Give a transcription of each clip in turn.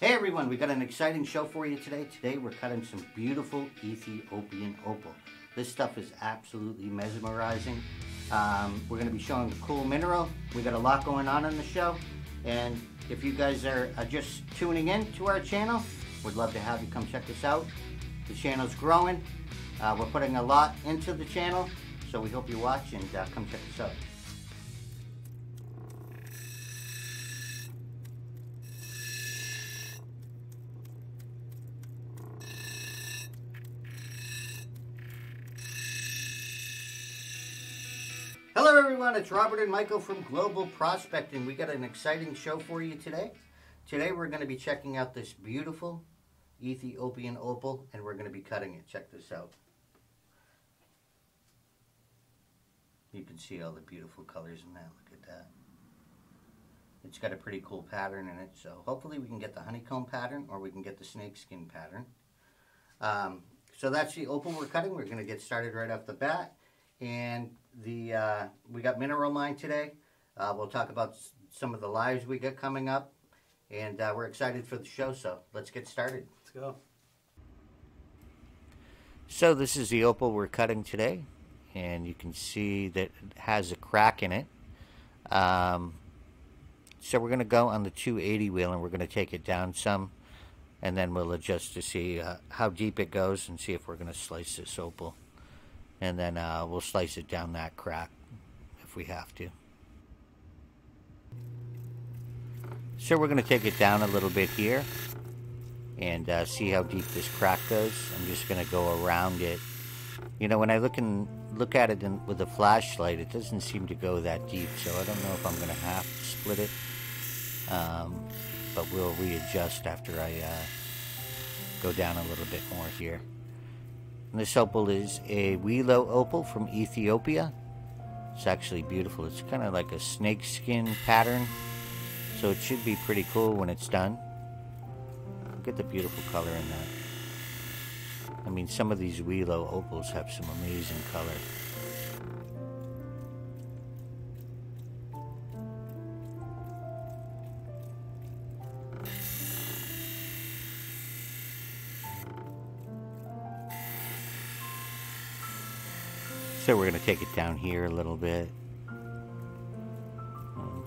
Hey everyone, we got an exciting show for you today. Today we're cutting some beautiful Ethiopian opal. This stuff is absolutely mesmerizing. Um, we're going to be showing a cool mineral. We got a lot going on in the show. And if you guys are, just tuning in to our channel, we'd love to have you come check us out. The channel's growing. Uh, we're putting a lot into the channel, so we hope you watch and uh, come check us out. Everyone, it's Robert and Michael from Global Prospecting. We got an exciting show for you today. Today we're going to be checking out this beautiful Ethiopian opal and we're going to be cutting it. Check this out. You can see all the beautiful colors in that. Look at that. It's got a pretty cool pattern in it, so hopefully we can get the honeycomb pattern or we can get the snakeskin pattern. Um, so that's the opal we're cutting. We're going to get started right off the bat. And the uh, we got mineral mine today. Uh, we'll talk about some of the lives we got coming up. And uh, we're excited for the show, so let's get started. Let's go. So this is the opal we're cutting today. And you can see that it has a crack in it. Um, so we're going to go on the 280 wheel and we're going to take it down some. And then we'll adjust to see uh, how deep it goes and see if we're going to slice this opal and then uh, we'll slice it down that crack if we have to. So we're going to take it down a little bit here and uh, see how deep this crack goes. I'm just going to go around it. You know, when I look and look at it in, with a flashlight, it doesn't seem to go that deep, so I don't know if I'm going to have to split it. Um, but we'll readjust after I uh, go down a little bit more here. And this opal is a Welo opal from Ethiopia. It's actually beautiful. It's kind of like a snakeskin pattern. So it should be pretty cool when it's done. Uh, Look at the beautiful color in that. I mean, some of these Welo opals have some amazing color. So we're going to take it down here a little bit.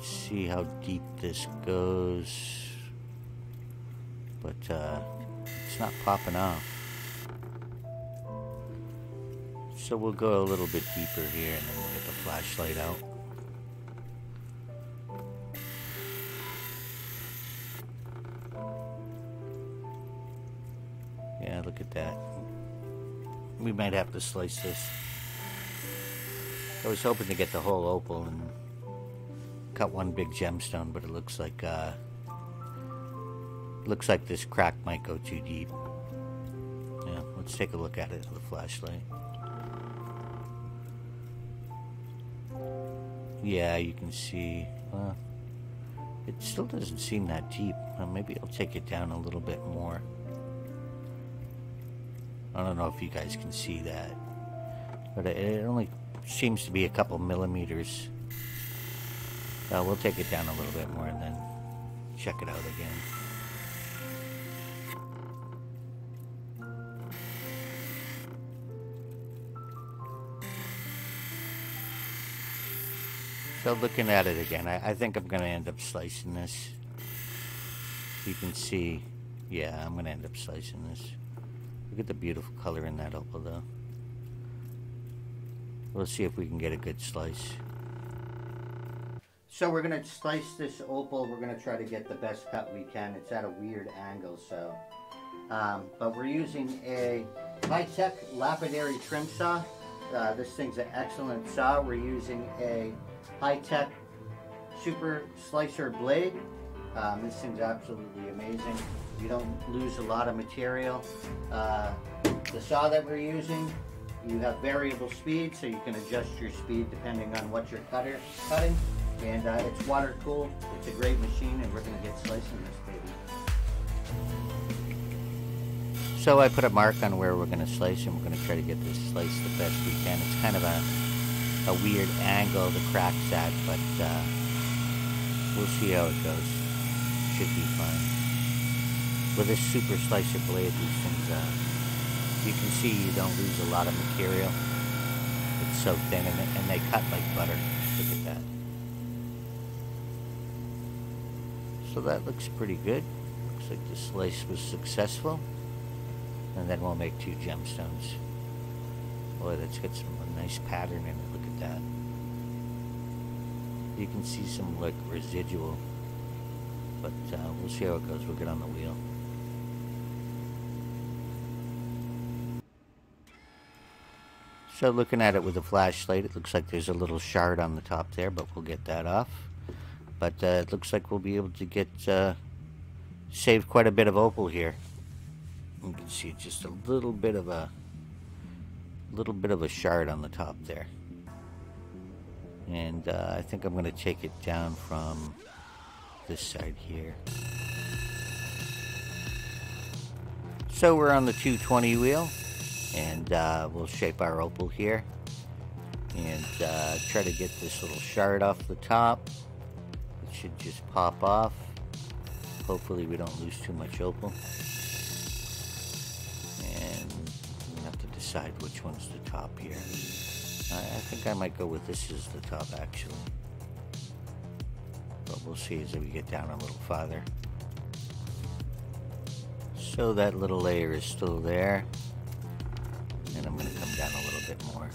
See how deep this goes. But uh, it's not popping off. So we'll go a little bit deeper here and then we'll get the flashlight out. Yeah, look at that. We might have to slice this. I was hoping to get the whole opal and cut one big gemstone, but it looks like uh, looks like this crack might go too deep. Yeah, let's take a look at it with a flashlight. Yeah, you can see. Uh, it still doesn't seem that deep. Maybe I'll take it down a little bit more. I don't know if you guys can see that, but it only seems to be a couple millimeters. Uh, we'll take it down a little bit more and then check it out again. So looking at it again, I, I think I'm going to end up slicing this. You can see, yeah, I'm going to end up slicing this. Look at the beautiful color in that opal though. We'll see if we can get a good slice. So we're going to slice this opal. We're going to try to get the best cut we can. It's at a weird angle, so. Um, but we're using a high-tech lapidary trim saw. Uh, this thing's an excellent saw. We're using a high-tech super slicer blade. Um, this thing's absolutely amazing. You don't lose a lot of material. Uh, the saw that we're using you have variable speed, so you can adjust your speed depending on what you're cutter, cutting. And uh, it's water cooled. It's a great machine, and we're going to get slicing this baby. So I put a mark on where we're going to slice, and we're going to try to get this slice the best we can. It's kind of a, a weird angle the crack's at, but uh, we'll see how it goes. Should be fine. with this super slicer blade, these things, uh, you can see you don't lose a lot of material. It's so thin and, and they cut like butter. Look at that. So that looks pretty good. Looks like the slice was successful. And then we'll make two gemstones. Boy, that's got some nice pattern in it. Look at that. You can see some like residual. But uh, we'll see how it goes. We'll get on the wheel. So looking at it with a flashlight, it looks like there's a little shard on the top there, but we'll get that off. But uh, it looks like we'll be able to get uh, save quite a bit of opal here. You can see just a little bit of a little bit of a shard on the top there. And uh, I think I'm going to take it down from this side here. So we're on the 220 wheel and uh, we'll shape our opal here and uh, try to get this little shard off the top. It should just pop off. Hopefully we don't lose too much opal. And we have to decide which one's the top here. I, I think I might go with this as the top actually. But we'll see as we get down a little farther. So that little layer is still there and I'm going to come down a little bit more.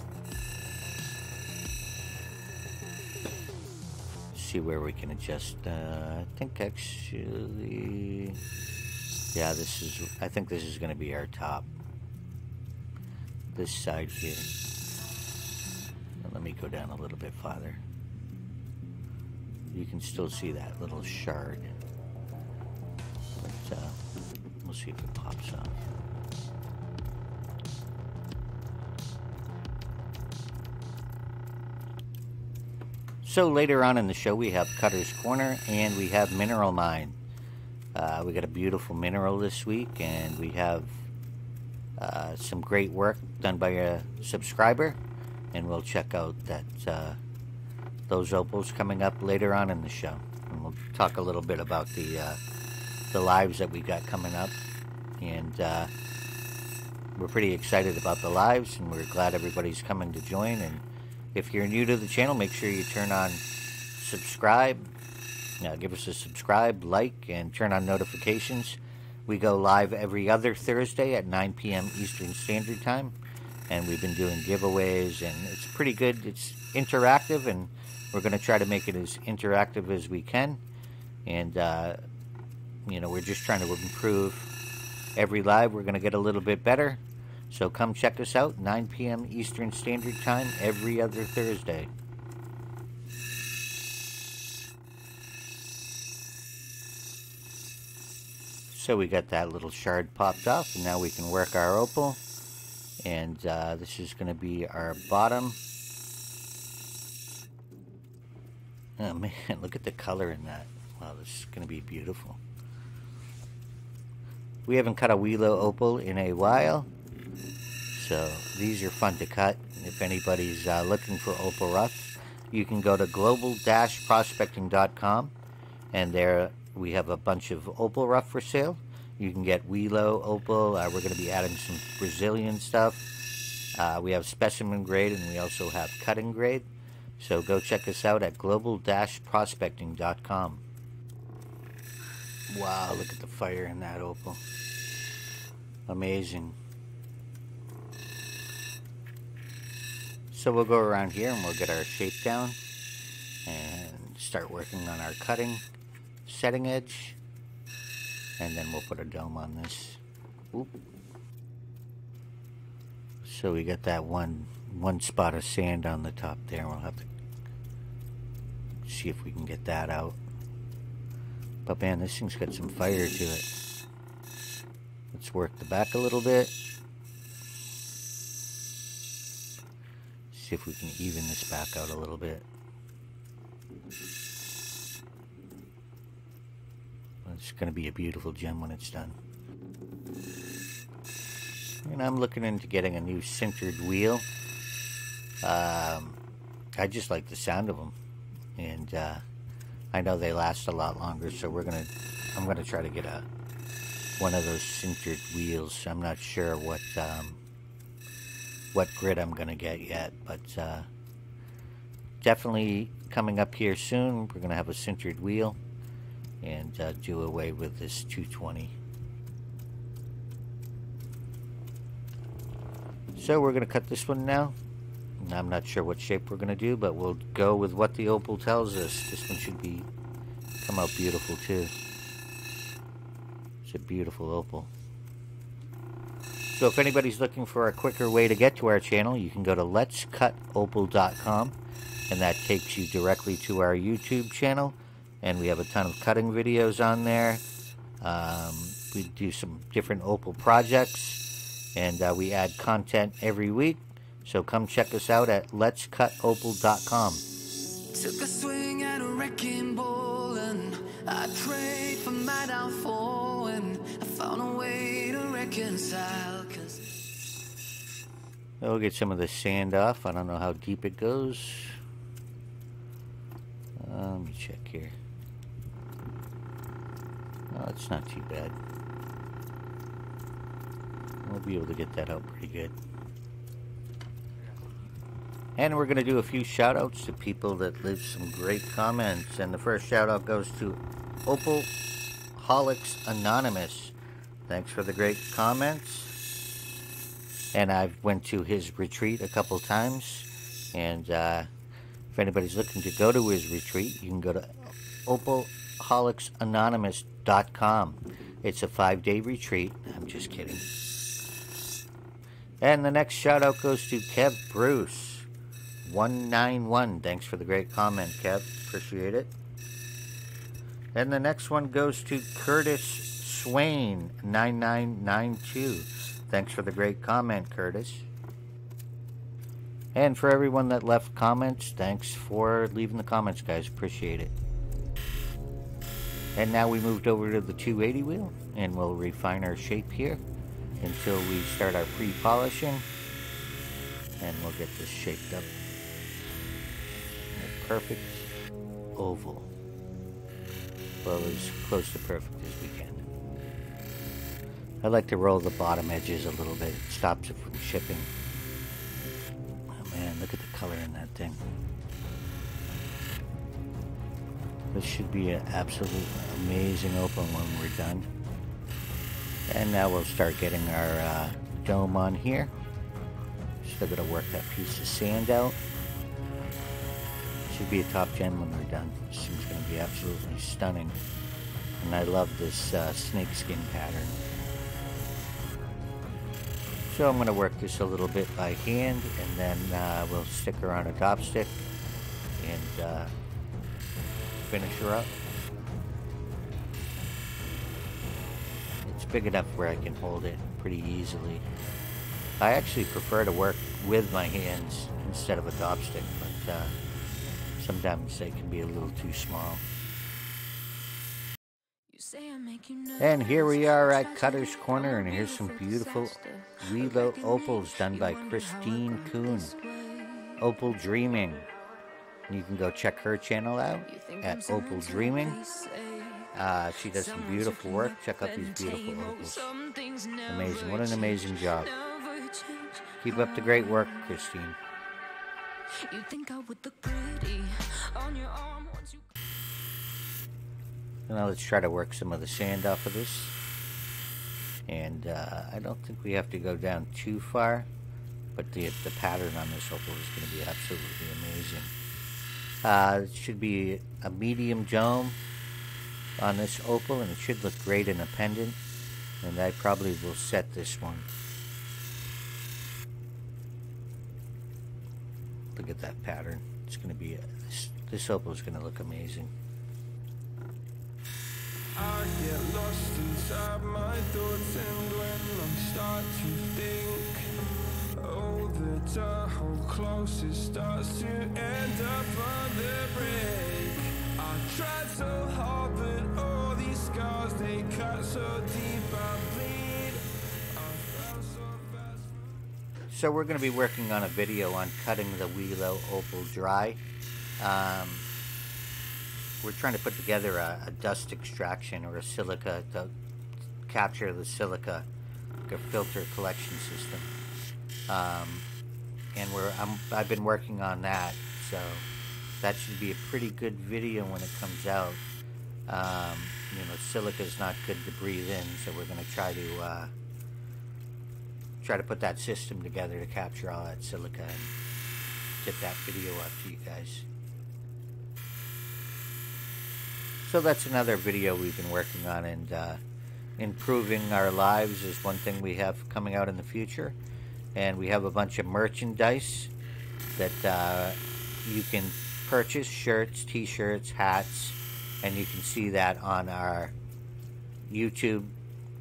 See where we can adjust. Uh, I think actually, yeah, this is, I think this is going to be our top. This side here. let me go down a little bit farther. You can still see that little shard. But uh, we'll see if it pops off. So later on in the show, we have Cutter's Corner and we have Mineral Mine. Uh, we got a beautiful mineral this week, and we have uh, some great work done by a subscriber. And we'll check out that uh, those opals coming up later on in the show. And we'll talk a little bit about the uh, the lives that we got coming up, and uh, we're pretty excited about the lives, and we're glad everybody's coming to join and if you're new to the channel, make sure you turn on subscribe. Now give us a subscribe, like, and turn on notifications. We go live every other Thursday at 9 p.m. Eastern Standard Time. And we've been doing giveaways, and it's pretty good. It's interactive, and we're going to try to make it as interactive as we can. And, uh, you know, we're just trying to improve every live. We're going to get a little bit better. So come check us out, 9 p.m. Eastern Standard Time, every other Thursday. So we got that little shard popped off, and now we can work our opal. And uh, this is going to be our bottom. Oh man, look at the color in that. Wow, this is going to be beautiful. We haven't cut a Welo opal in a while. So these are fun to cut. If anybody's uh, looking for opal rough, you can go to global-prospecting.com and there we have a bunch of opal rough for sale. You can get Welo opal. Uh, we're going to be adding some Brazilian stuff. Uh, we have specimen grade and we also have cutting grade. So go check us out at global-prospecting.com. Wow, look at the fire in that opal. Amazing. So we'll go around here and we'll get our shape down and start working on our cutting setting edge and then we'll put a dome on this. Oop. So we got that one one spot of sand on the top there. We'll have to see if we can get that out. But man, this thing's got some fire to it. Let's work the back a little bit. See if we can even this back out a little bit. It's going to be a beautiful gem when it's done. And I'm looking into getting a new sintered wheel. Um, I just like the sound of them. And uh, I know they last a lot longer, so we're going to, I'm going to try to get a one of those sintered wheels. I'm not sure what um, what grid I'm going to get yet, but uh, definitely coming up here soon. We're going to have a sintered wheel and uh, do away with this 220. So we're going to cut this one now. I'm not sure what shape we're going to do, but we'll go with what the opal tells us. This one should be come out beautiful too. It's a beautiful opal. So if anybody's looking for a quicker way to get to our channel, you can go to letscutopal.com and that takes you directly to our YouTube channel. And we have a ton of cutting videos on there. Um, we do some different opal projects and uh, we add content every week. So come check us out at letscutopal.com. Took a swing at a wrecking ball and I prayed for my downfall and I found a way reconcile cause We'll get some of the sand off. I don't know how deep it goes. Uh, let me check here. Oh, it's not too bad. We'll be able to get that out pretty good. And we're going to do a few shout outs to people that leave some great comments. And the first shout out goes to Opal Holics Anonymous. Thanks for the great comments. And I've went to his retreat a couple times. And uh, if anybody's looking to go to his retreat, you can go to opalholicsanonymous.com. It's a five-day retreat. I'm just kidding. And the next shout out goes to Kev Bruce. 191. Thanks for the great comment, Kev. Appreciate it. And the next one goes to Curtis Swain, 9992. Thanks for the great comment, Curtis. And for everyone that left comments, thanks for leaving the comments, guys. Appreciate it. And now we moved over to the 280 wheel, and we'll refine our shape here until we start our pre-polishing. And we'll get this shaped up a perfect oval. Well, as close to perfect as we can. I like to roll the bottom edges a little bit. It stops it from shipping. Oh man, look at the color in that thing. This should be an absolutely amazing open when we're done. And now we'll start getting our uh, dome on here. Still gotta work that piece of sand out. Should be a top gen when we're done. This thing's going to be absolutely stunning. And I love this uh, snakeskin pattern. So I'm going to work this a little bit by hand and then uh, we'll stick her on a dop stick and uh, finish her up. It's big enough where I can hold it pretty easily. I actually prefer to work with my hands instead of a dop stick, but uh, Sometimes they can be a little too small. And here we are at Cutter's Corner, and here's some beautiful Welo opals done by Christine Kuhn. Opal Dreaming. You can go check her channel out at Opal Dreaming. Uh, she does some beautiful work. Check out these beautiful opals. Amazing. What an amazing job. Keep up the great work, Christine. You think I would look pretty on your arm once you Now let's try to work some of the sand off of this. And uh, I don't think we have to go down too far, but the, the pattern on this opal is going to be absolutely amazing. Uh, it should be a medium dome on this opal, and it should look great in a pendant. And I probably will set this one Look at that pattern. It's going to be, a, this, this opal is going to look amazing. I get lost inside my thoughts and when I start to think Oh, the hold close, it starts to end up on the break I tried so hard, but all these scars, they cut so deep, I bleed. So we're going to be working on a video on cutting the Welo Opal dry. Um, we're trying to put together a, a, dust extraction or a silica to capture the silica filter collection system. Um, and we're I'm, I've been working on that, so that should be a pretty good video when it comes out. Um, you know, silica is not good to breathe in, so we're going to try to uh, try to put that system together to capture all that silica and get that video up to you guys. So that's another video we've been working on, and uh, improving our lives is one thing we have coming out in the future. And we have a bunch of merchandise that uh, you can purchase shirts, t shirts, hats, and you can see that on our YouTube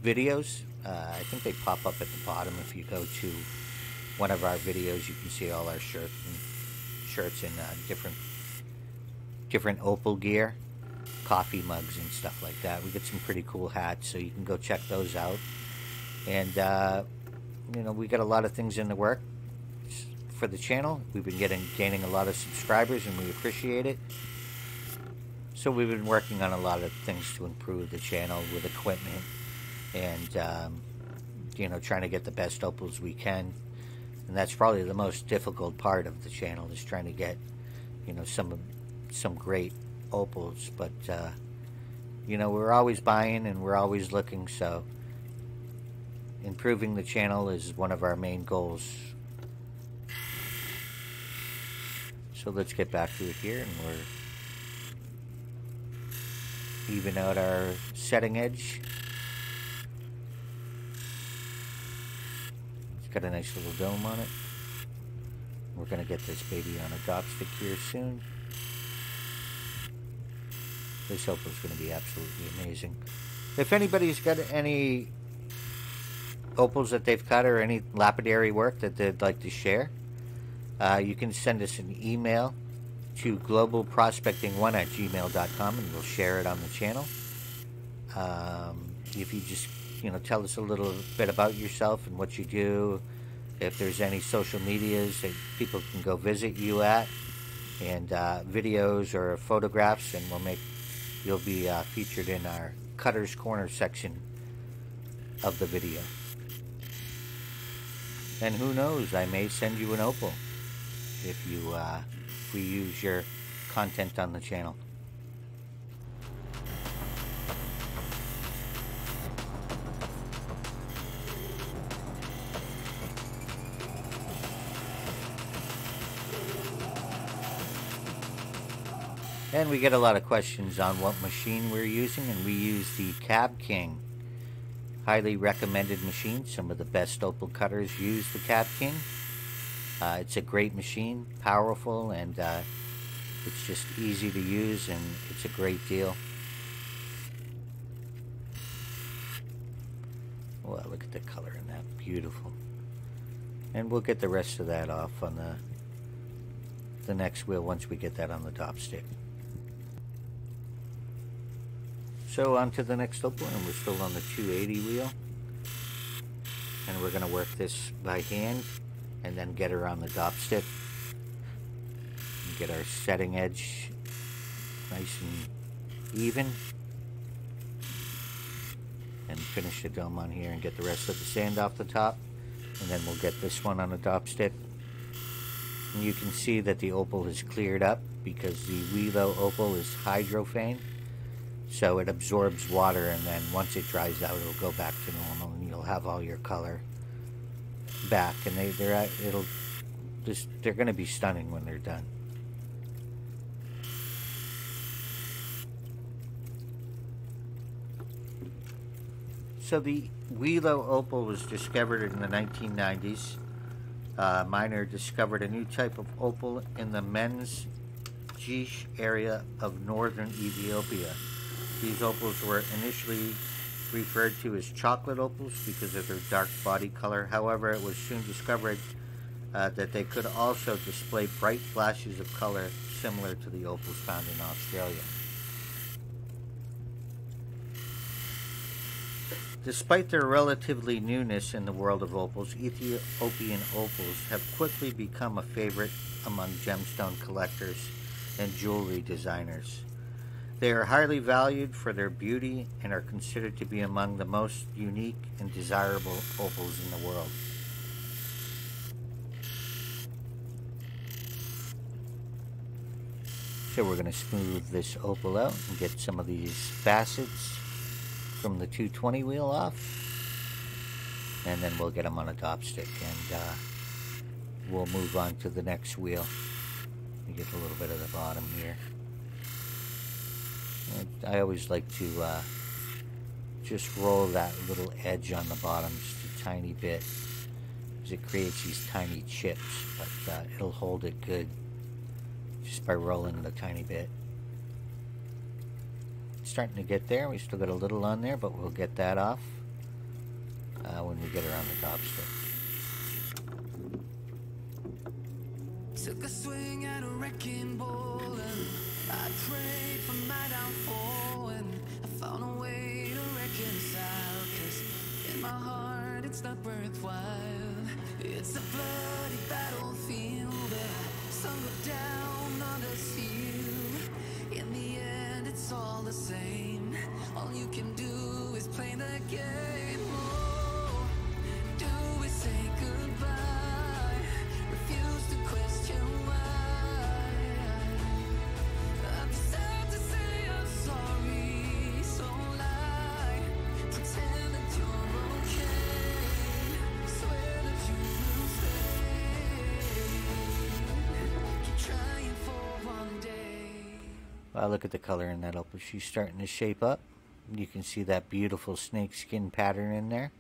videos. Uh, I think they pop up at the bottom if you go to one of our videos. You can see all our shirts and shirts in uh, different different Opal gear, coffee mugs and stuff like that. We get some pretty cool hats, so you can go check those out. And uh, you know, we got a lot of things in the work for the channel. We've been getting gaining a lot of subscribers, and we appreciate it. So we've been working on a lot of things to improve the channel with equipment, and um, you know, trying to get the best opals we can. And that's probably the most difficult part of the channel is trying to get, you know, some some great opals. But uh, you know, we're always buying and we're always looking. So improving the channel is one of our main goals So let's get back to it here and we're even out our setting edge. It's got a nice little dome on it. We're going to get this baby on a drop stick here soon. This opal is going to be absolutely amazing. If anybody's got any opals that they've cut or any lapidary work that they'd like to share, uh, you can send us an email to globalprospecting1 at gmail.com and we'll share it on the channel. Um, if you just, you know, tell us a little bit about yourself and what you do, if there's any social medias that people can go visit you at, and uh, videos or photographs, and we'll make, you'll be uh, featured in our Cutter's Corner section of the video. And who knows, I may send you an opal if you uh, we use your content on the channel. And we get a lot of questions on what machine we're using, and we use the Cab King. Highly recommended machine. Some of the best opal cutters use the Cab King. Uh, it's a great machine, powerful, and uh, it's just easy to use, and it's a great deal. Well, look at the color in that. Beautiful. And we'll get the rest of that off on the the next wheel once we get that on the dop stick. So on to the next opal, and we're still on the 280 wheel. And we're going to work this by hand and then get her on the drop stick. And get our setting edge nice and even. And finish the dome on here and get the rest of the sand off the top. And then we'll get this one on the drop stick. And you can see that the opal is cleared up because the Welo opal is hydrophane so it absorbs water and then once it dries out it'll go back to normal and you'll have all your color back, and they they're at, it'll just they're going to be stunning when they're done. So the Welo opal was discovered in the 1990s. Uh, miner discovered a new type of opal in the Menz Gishe area of northern Ethiopia. These opals were initially referred to as chocolate opals because of their dark body color. However, it was soon discovered uh, that they could also display bright flashes of color similar to the opals found in Australia. Despite their relatively newness in the world of opals, Ethiopian opals have quickly become a favorite among gemstone collectors and jewelry designers. They are highly valued for their beauty and are considered to be among the most unique and desirable opals in the world. So we're going to smooth this opal out and get some of these facets from the 220 wheel off. And then we'll get them on a dop stick and uh, we'll move on to the next wheel. We get a little bit of the bottom here. I always like to uh, just roll that little edge on the bottom just a tiny bit because it creates these tiny chips, but uh, it'll hold it good just by rolling it a tiny bit. It's starting to get there. We still got a little on there, but we'll get that off uh, when we get around the dop stick. Took a swing at a wrecking ball I prayed for my downfall and I found a way to reconcile. Cause in my heart it's not worthwhile. It's a bloody battlefield sun go down under seal in the end it's all the same. All you can do is play the game. Oh, do we say goodbye Wow, look at the color in that opal. She's starting to shape up. You can see that beautiful snake skin pattern in there.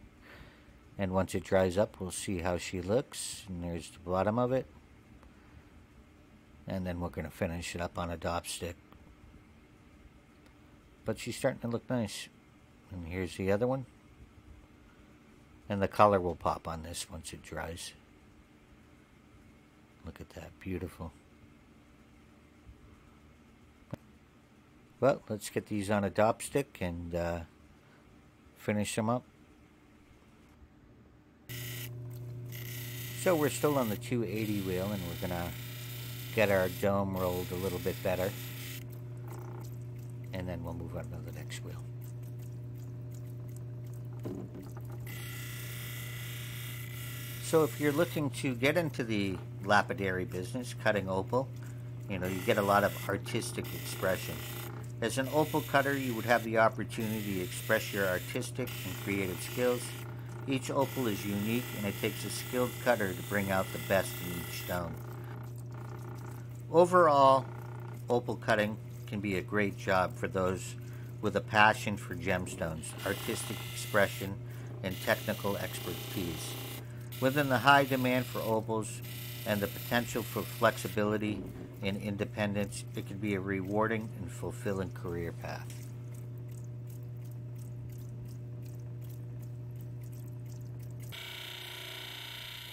And once it dries up, we'll see how she looks. And there's the bottom of it. And then we're going to finish it up on a dop stick. But she's starting to look nice. And here's the other one. And the color will pop on this once it dries. Look at that, beautiful. Well, let's get these on a dop stick and uh, finish them up. So we're still on the 280 wheel and we're going to get our dome rolled a little bit better. And then we'll move on to the next wheel. So if you're looking to get into the lapidary business, cutting opal, you know, you get a lot of artistic expression. As an opal cutter, you would have the opportunity to express your artistic and creative skills. Each opal is unique and it takes a skilled cutter to bring out the best in each stone. Overall, opal cutting can be a great job for those with a passion for gemstones, artistic expression, and technical expertise. Within the high demand for opals and the potential for flexibility and independence, it can be a rewarding and fulfilling career path.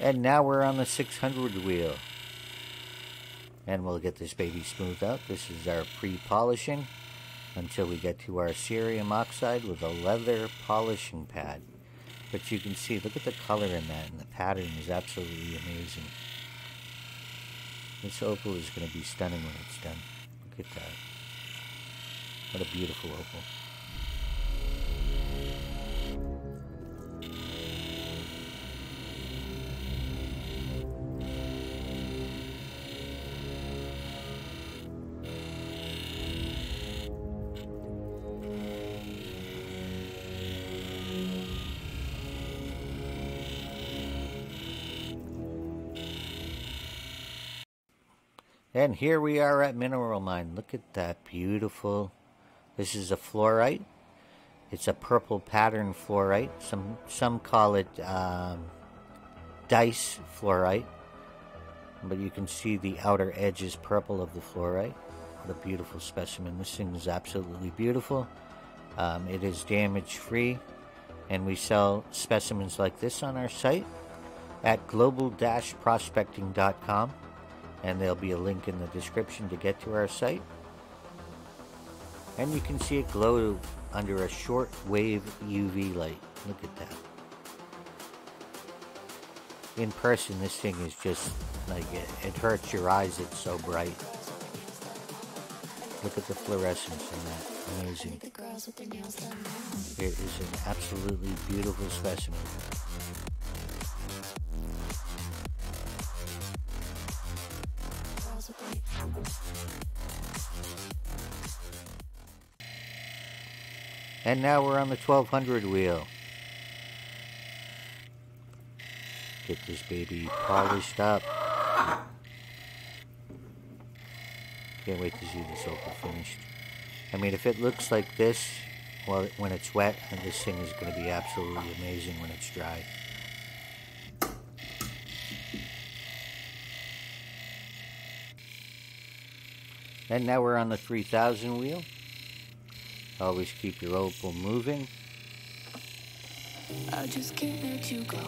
And now we're on the 600 wheel. And we'll get this baby smoothed out. This is our pre-polishing until we get to our cerium oxide with a leather polishing pad. But you can see, look at the color in that, and the pattern is absolutely amazing. This opal is going to be stunning when it's done. Look at that. What a beautiful opal. And here we are at Mineral Mine. Look at that beautiful. This is a fluorite. It's a purple pattern fluorite. Some some call it um, dice fluorite. But you can see the outer edge is purple of the fluorite. What a beautiful specimen. This thing is absolutely beautiful. Um, it is damage free. And we sell specimens like this on our site at global-prospecting.com and there'll be a link in the description to get to our site. And you can see it glow under a short wave UV light. Look at that. In person, this thing is just like it, it hurts your eyes, it's so bright. Look at the fluorescence in that. Amazing. It is an absolutely beautiful specimen. And now we're on the 1200 wheel. Get this baby polished up. Can't wait to see this opal finished. I mean, if it looks like this well, when it's wet, this thing is going to be absolutely amazing when it's dry. And now we're on the 3000 wheel. Always keep your opal moving. I just can't let you go.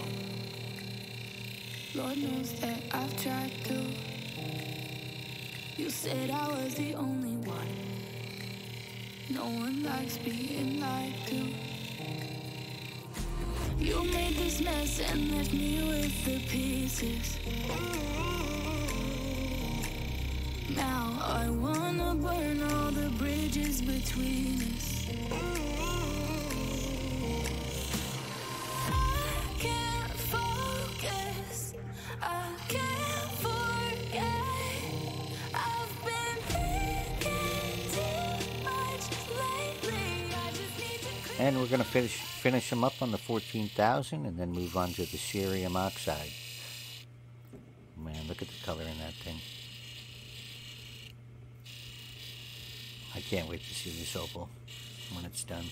Lord knows that I've tried to. You said I was the only one. No one likes being lied to. You made this mess and left me with the pieces. Now I wanna burn all the bridges between us. And we're to finish finish them up on the 14,000 and then move on to the cerium oxide. Man, look at the color in that thing. I can't wait to see this opal when it's done.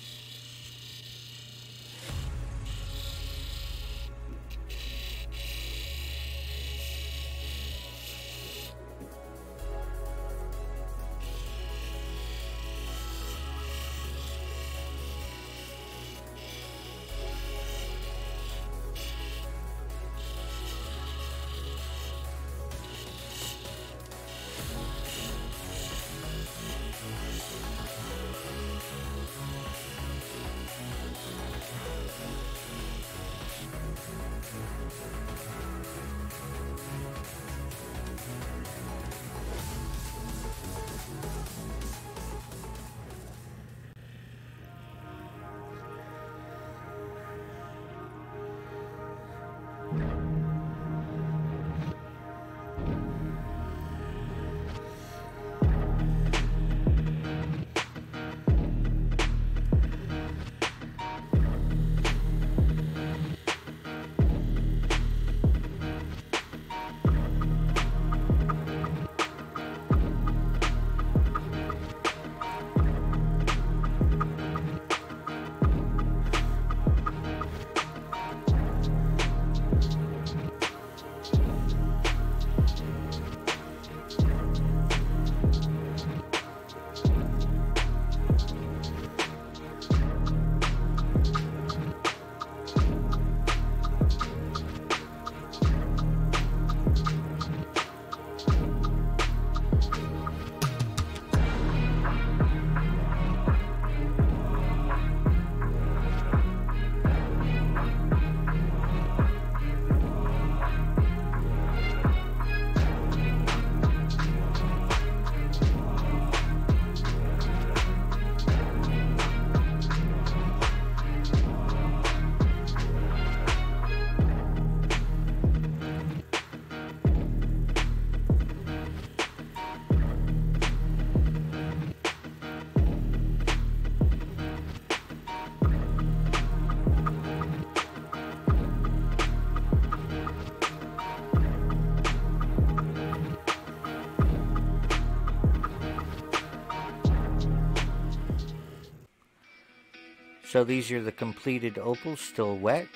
So these are the completed opals, still wet.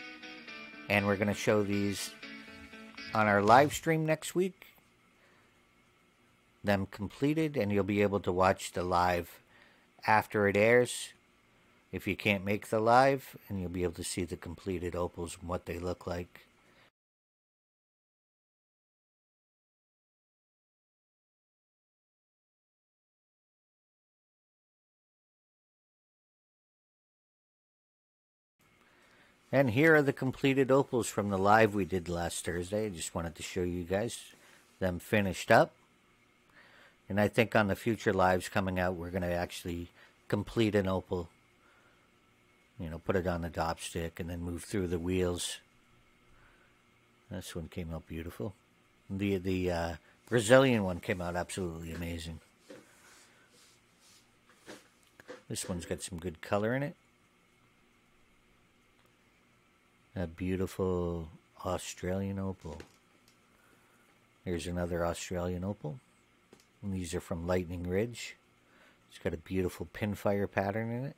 And we're going to show these on our live stream next week. Them completed, and you'll be able to watch the live after it airs. If you can't make the live, and you'll be able to see the completed opals and what they look like. And here are the completed opals from the live we did last Thursday. I just wanted to show you guys them finished up. And I think on the future lives coming out, we're going to actually complete an opal. You know, put it on the dop stick and then move through the wheels. This one came out beautiful. The the uh, Brazilian one came out absolutely amazing. This one's got some good color in it. A beautiful Australian opal. Here's another Australian opal. And these are from Lightning Ridge. It's got a beautiful pinfire pattern in it.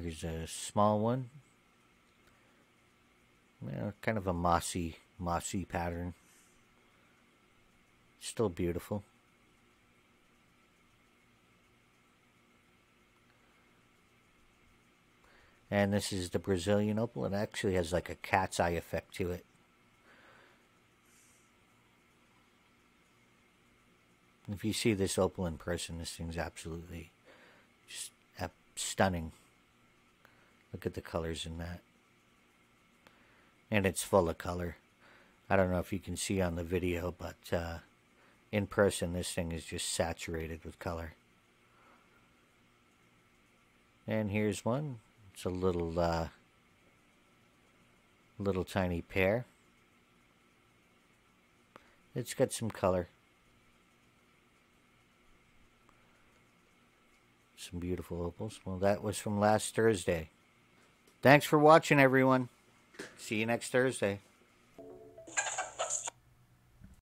Here's a small one. Yeah, kind of a mossy, mossy pattern. Still beautiful. And this is the Brazilian opal. It actually has like a cat's eye effect to it. If you see this opal in person, this thing's absolutely just stunning. Look at the colors in that. And it's full of color. I don't know if you can see on the video, but uh, in person, this thing is just saturated with color. And here's one. It's a little, uh, little tiny pair. It's got some color. Some beautiful opals. Well, that was from last Thursday. Thanks for watching, everyone. See you next Thursday.